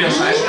pensar isso